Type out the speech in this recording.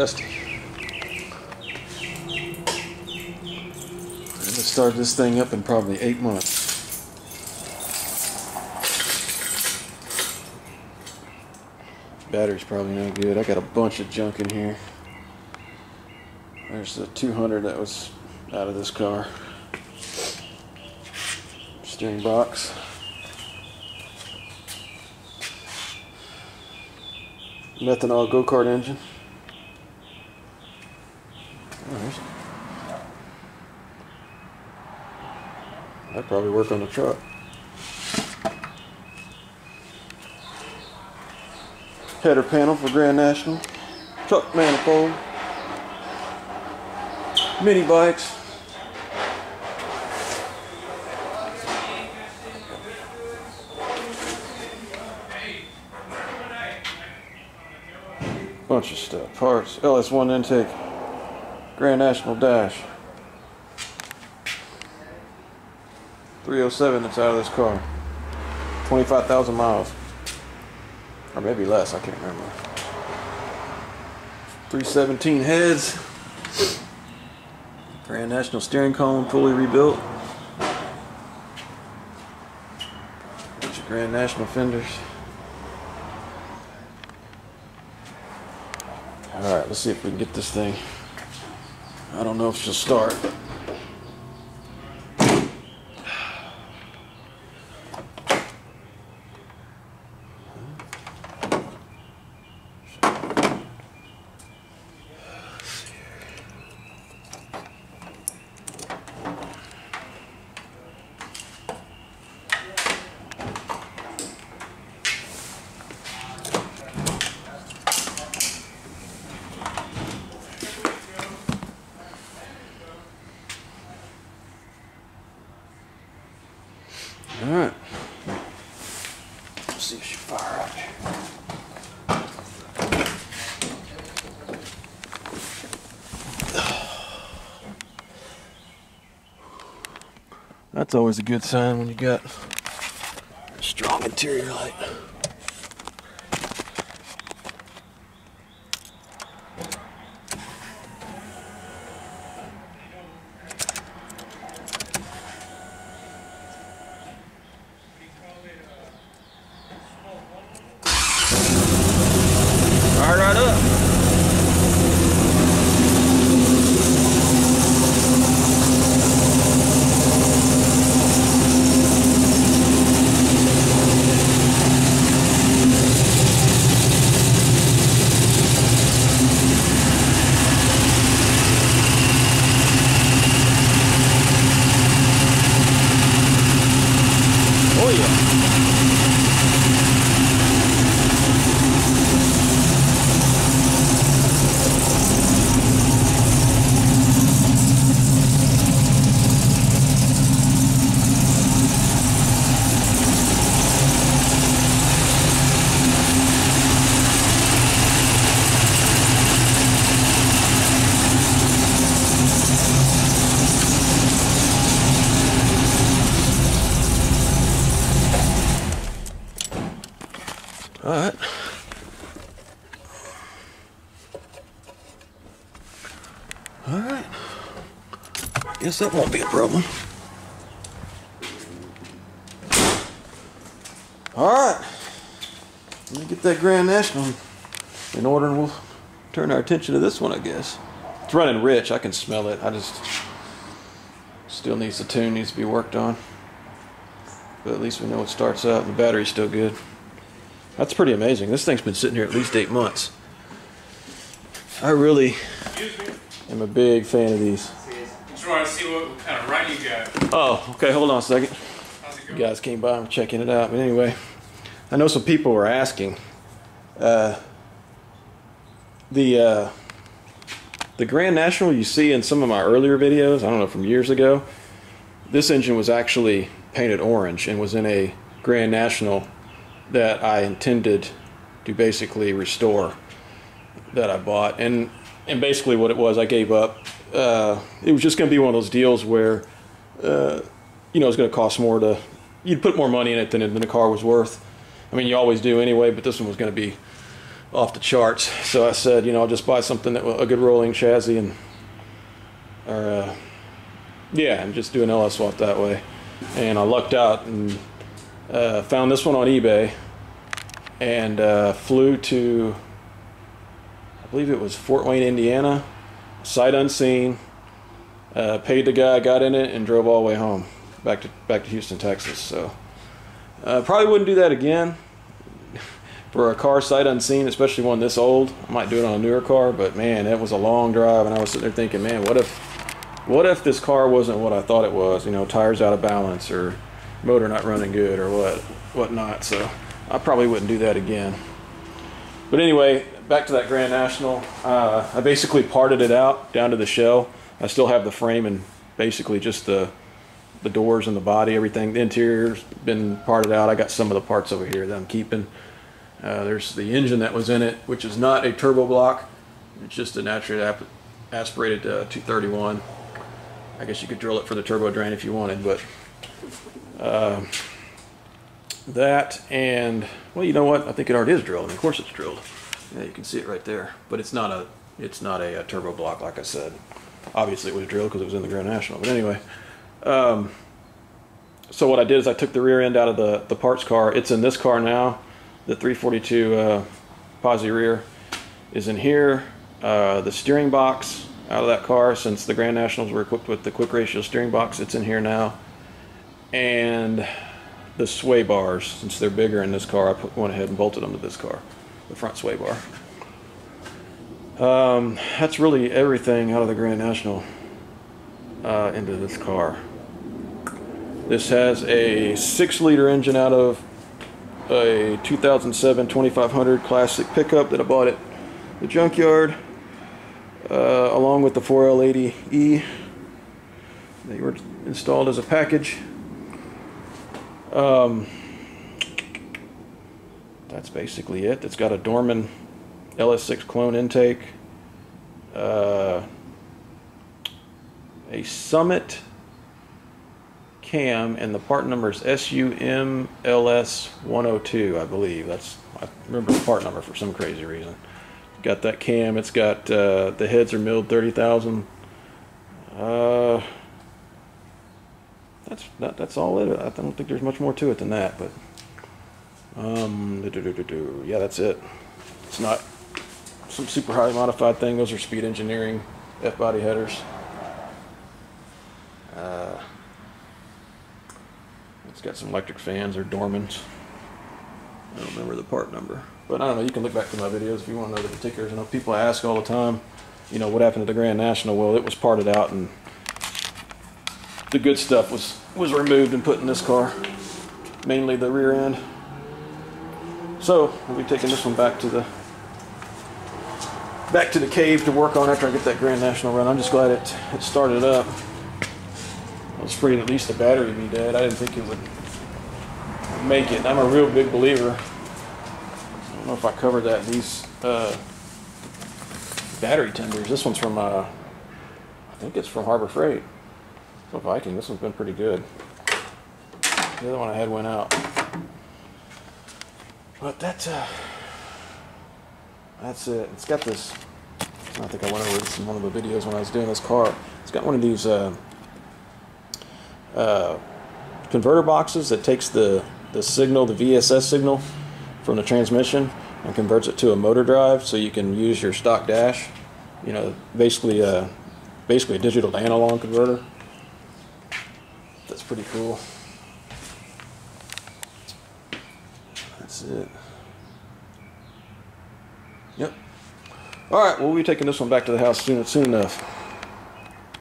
Dusty. I haven't started this thing up in probably eight months. Battery's probably no good. I got a bunch of junk in here. There's the 200 that was out of this car. Steering box. Methanol go-kart engine. Oh, That'd probably work on the truck. Header panel for Grand National. Truck manifold. Mini bikes. Bunch of stuff. Parts. LS1 intake. Grand National dash. 307 that's out of this car. 25,000 miles. Or maybe less, I can't remember. 317 heads. Grand National steering column fully rebuilt. Bunch of Grand National fenders. Alright, let's see if we can get this thing. I don't know if she'll start. Let's see if she fire up. That's always a good sign when you got a strong interior light. Fire right up. Oh yeah. All right. All right. Guess that won't be a problem. All right. Let me get that Grand National in order and we'll turn our attention to this one, I guess. It's running rich. I can smell it. I just still needs the tune needs to be worked on. But at least we know it starts and the battery's still good. That's pretty amazing. This thing's been sitting here at least eight months. I really am a big fan of these. Just want to see what kind of run you got. Oh, okay, hold on a second. You guys came by and were checking it out. But anyway, I know some people were asking. Uh, the uh, the Grand National you see in some of my earlier videos, I don't know from years ago. This engine was actually painted orange and was in a Grand National that I intended to basically restore that I bought. And and basically what it was, I gave up. Uh, it was just going to be one of those deals where, uh, you know, it's going to cost more to, you'd put more money in it than, than the car was worth. I mean, you always do anyway, but this one was going to be off the charts. So I said, you know, I'll just buy something that a good rolling chassis and, or uh, yeah, and just do an LS swap that way. And I lucked out and uh, found this one on eBay and uh, flew to, I believe it was Fort Wayne, Indiana, sight unseen. Uh, paid the guy, got in it, and drove all the way home, back to back to Houston, Texas. So uh, probably wouldn't do that again for a car sight unseen, especially one this old. I might do it on a newer car, but man, it was a long drive, and I was sitting there thinking, man, what if, what if this car wasn't what I thought it was? You know, tires out of balance, or motor not running good, or what, whatnot. So I probably wouldn't do that again. But anyway, back to that Grand National. Uh, I basically parted it out down to the shell. I still have the frame and basically just the the doors and the body, everything. The interior's been parted out. I got some of the parts over here that I'm keeping. Uh, there's the engine that was in it, which is not a turbo block. It's just a naturally aspirated uh, 231. I guess you could drill it for the turbo drain if you wanted, but uh, that and well, you know what? I think it already is drilled. Mean, of course, it's drilled. Yeah, you can see it right there, but it's not a it's not a, a turbo block like I said. Obviously, it was drilled because it was in the Grand National. But anyway, um, so what I did is I took the rear end out of the the parts car. It's in this car now the 342 uh, posi rear is in here. Uh, the steering box out of that car, since the Grand Nationals were equipped with the quick ratio steering box, it's in here now. And the sway bars, since they're bigger in this car, I put, went ahead and bolted them to this car, the front sway bar. Um, that's really everything out of the Grand National uh, into this car. This has a six liter engine out of a 2007 2500 classic pickup that I bought at the junkyard uh, along with the 4L80E they were installed as a package um, that's basically it it's got a Dorman LS6 clone intake uh, a Summit cam and the part number is SUMLS102, I believe. That's I remember the part number for some crazy reason. Got that cam. It's got uh, the heads are milled 30,000. Uh, that's that, that's all it. I don't think there's much more to it than that, but um, doo -doo -doo yeah, that's it. It's not some super highly modified thing. Those are speed engineering F body headers. Uh, it's got some electric fans or Dormans. I don't remember the part number. But I don't know, you can look back to my videos if you want to know the particulars. I know people ask all the time, you know, what happened to the Grand National? Well, it was parted out and the good stuff was, was removed and put in this car. Mainly the rear end. So, we'll be taking this one back to the back to the cave to work on after I get that Grand National run. I'm just glad it, it started up. I was afraid at least the battery would be dead. I didn't think it would make it. I'm a real big believer. I don't know if I covered that. These uh, battery tenders. This one's from, uh, I think it's from Harbor Freight. So Viking. This one's been pretty good. The other one I had went out. But that's uh, that's it. It's got this. I think I went over this in one of the videos when I was doing this car. It's got one of these. Uh, uh, converter boxes that takes the, the signal, the VSS signal from the transmission and converts it to a motor drive so you can use your stock dash. You know, basically, uh, basically a digital to analog converter. That's pretty cool. That's it. Yep. All right, we'll be taking this one back to the house soon, soon enough.